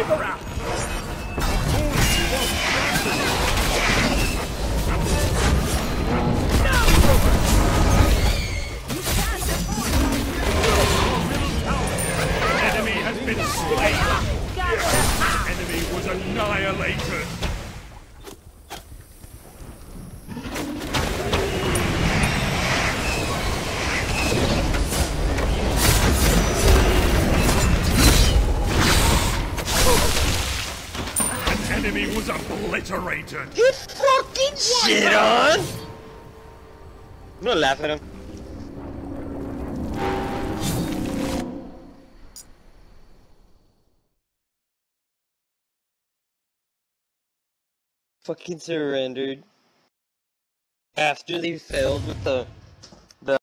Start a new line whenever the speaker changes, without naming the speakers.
Enemy has been slain! Enemy was annihilated! Enemy was obliterated!
Get fucking shit on! I'm gonna laugh at him. Fucking surrendered. After they failed with the